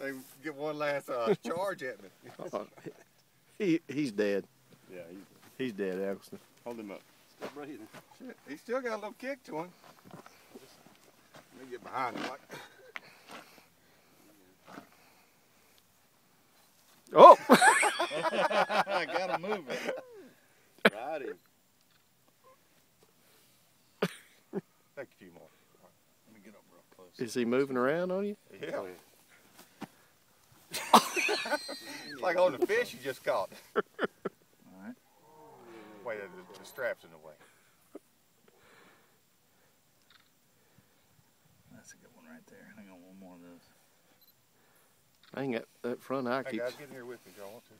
They get one last uh, charge at me. Uh, he he's dead. Yeah, he's He's dead, Eccleston. hold him up. Still breathing. Shit, he still got a little kick to him. Let me get behind him. Like, Oh, I got him moving. Ride him. take a few more. Let me get up real close. is he moving around on you? Yeah. It's like holding a fish you just caught. All right. Wait, the, the strap's in the way. That's a good one right there. Hang on, one more of those. Dang, that, that front eye Hey keeps. guys, get in here with me if y'all want to.